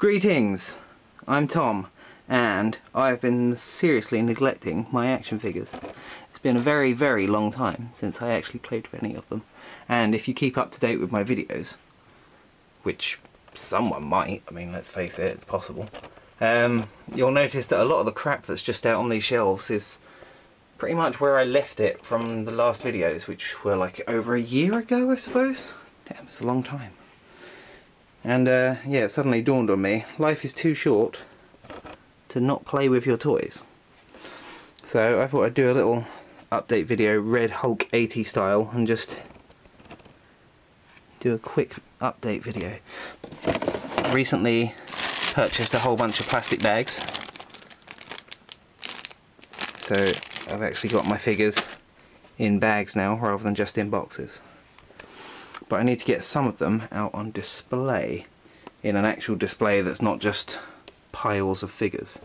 Greetings, I'm Tom, and I've been seriously neglecting my action figures. It's been a very, very long time since I actually played with any of them, and if you keep up to date with my videos, which someone might, I mean, let's face it, it's possible, um, you'll notice that a lot of the crap that's just out on these shelves is pretty much where I left it from the last videos, which were like over a year ago, I suppose. Damn, it's a long time. And uh, yeah, it suddenly dawned on me, life is too short to not play with your toys. So I thought I'd do a little update video, Red Hulk 80 style, and just do a quick update video. Recently purchased a whole bunch of plastic bags. So I've actually got my figures in bags now rather than just in boxes but I need to get some of them out on display in an actual display that's not just piles of figures.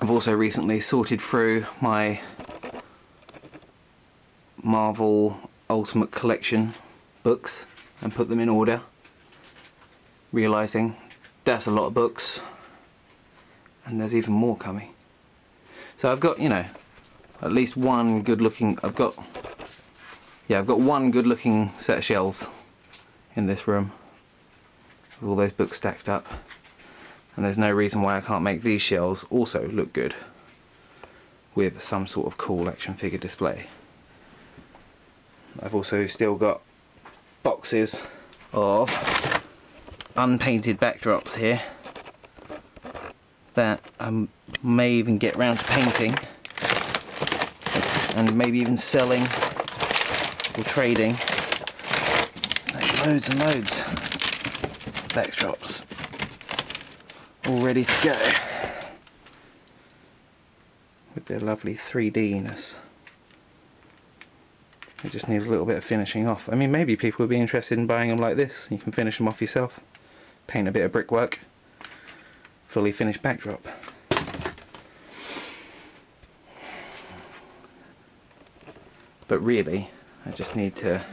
I've also recently sorted through my Marvel Ultimate Collection books and put them in order realizing that's a lot of books and there's even more coming so I've got you know at least one good looking I've got yeah, I've got one good looking set of shelves in this room with all those books stacked up and there's no reason why I can't make these shelves also look good with some sort of cool action figure display. I've also still got boxes of unpainted backdrops here that I may even get round to painting and maybe even selling or trading. Loads and loads of backdrops all ready to go with their lovely 3Dness. They just need a little bit of finishing off. I mean maybe people would be interested in buying them like this. You can finish them off yourself. Paint a bit of brickwork. Fully finished backdrop. But really, I just need to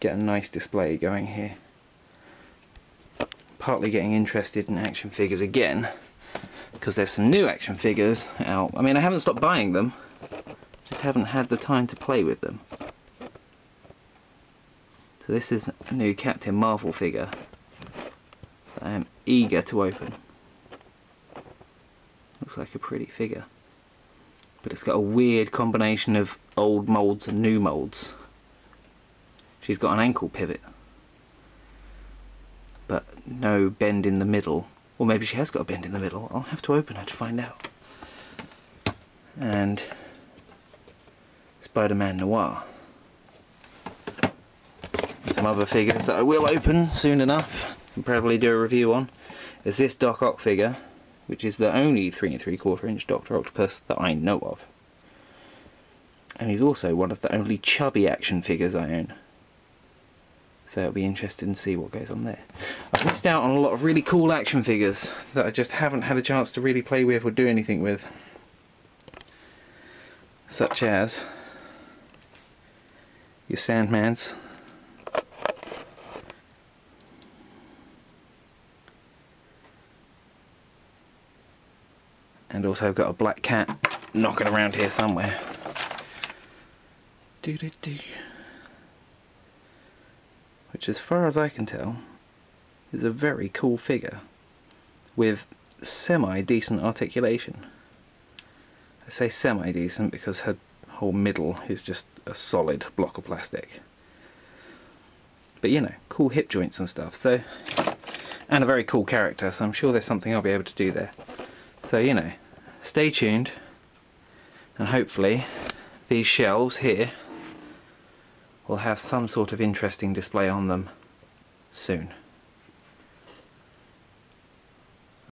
get a nice display going here. Partly getting interested in action figures again because there's some new action figures out. I mean I haven't stopped buying them, just haven't had the time to play with them. So this is a new Captain Marvel figure that I am eager to open. Looks like a pretty figure but it's got a weird combination of old moulds and new moulds. She's got an ankle pivot, but no bend in the middle. Or maybe she has got a bend in the middle. I'll have to open her to find out. And Spider-Man Noir. Some other figures that I will open soon enough and probably do a review on is this Doc Ock figure which is the only 3 and 3 quarter inch Doctor Octopus that I know of. And he's also one of the only chubby action figures I own. So it'll be interesting to see what goes on there. I've missed out on a lot of really cool action figures that I just haven't had a chance to really play with or do anything with. Such as your Sandmans, and also I've got a black cat knocking around here somewhere. Doo -doo -doo. Which as far as I can tell is a very cool figure with semi-decent articulation. I say semi-decent because her whole middle is just a solid block of plastic. But you know, cool hip joints and stuff, so and a very cool character, so I'm sure there's something I'll be able to do there. So you know, stay tuned and hopefully these shelves here will have some sort of interesting display on them soon.